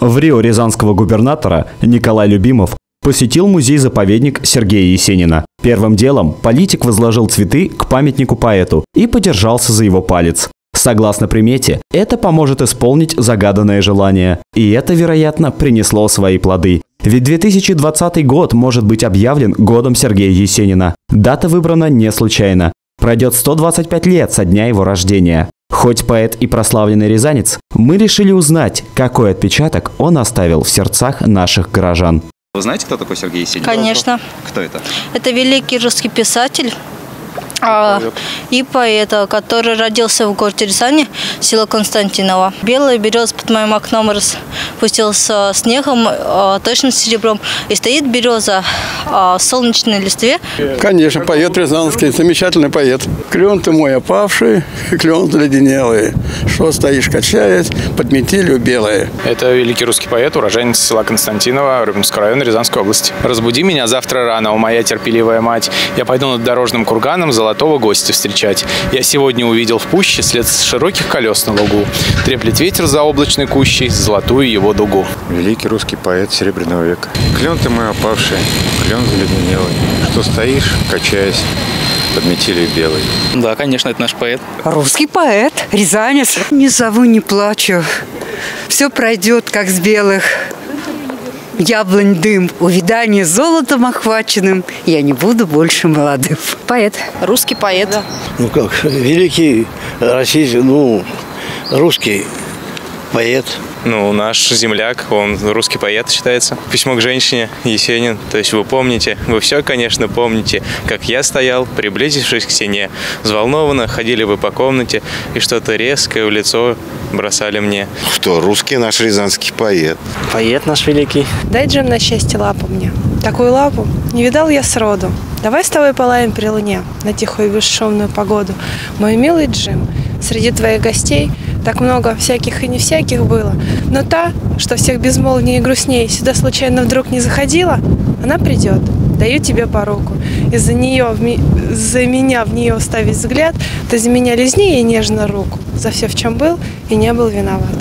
В Рио рязанского губернатора Николай Любимов посетил музей-заповедник Сергея Есенина. Первым делом политик возложил цветы к памятнику поэту и подержался за его палец. Согласно примете, это поможет исполнить загаданное желание. И это, вероятно, принесло свои плоды. Ведь 2020 год может быть объявлен годом Сергея Есенина. Дата выбрана не случайно. Пройдет 125 лет со дня его рождения. Хоть поэт и прославленный рязанец, мы решили узнать, какой отпечаток он оставил в сердцах наших горожан. Вы знаете, кто такой Сергей Есенин? Конечно. Кто это? Это великий русский писатель а, и поэт, который родился в городе Рязани, село Константиново. Белая береза под моим окном распустился снегом, а, точно серебром. И стоит береза а, в солнечной листве. Конечно, поэт Рязанский, замечательный поэт. Клен ты мой опавший, клен заледенелый. Что стоишь, качаясь, под метелью белое. Это великий русский поэт, уроженец села Константинова, Рыбинского района Рязанской области. «Разбуди меня завтра рано, у моя терпеливая мать. Я пойду над дорожным курганом, золотого гостя встречать. Я сегодня увидел в пуще след широких колес на лугу. Треплет ветер за облачной кущей, золотую его дугу. Великий русский поэт Серебряного века. Клен ты мой опавший, клен заледенелый. Что стоишь, качаясь, под метелью белой. Да, конечно, это наш поэт. Русский поэт, рязанец. Не зову, не плачу. Все пройдет, как с белых яблонь дым, увидание золотом охваченным, я не буду больше молодым. Поэт. Русский поэт. Да. Ну как, великий российский, ну, русский поэт. Ну, наш земляк, он русский поэт считается. Письмо к женщине, Есенин. То есть вы помните, вы все, конечно, помните, как я стоял, приблизившись к стене. Взволнованно ходили вы по комнате и что-то резкое в лицо бросали мне. Кто? Русский наш рязанский поэт. Поэт наш великий. Дай, Джим, на счастье лапу мне. Такую лапу не видал я сроду. Давай с тобой полаем при луне на тихую и бесшумную погоду. Мой милый Джим, среди твоих гостей – так много всяких и не всяких было. Но та, что всех безмолвнее и грустнее, сюда случайно вдруг не заходила, она придет. Даю тебе по руку. Из-за нее, за меня в нее ставить взгляд, ты за меня лизни ей нежно руку. За все, в чем был и не был виноват.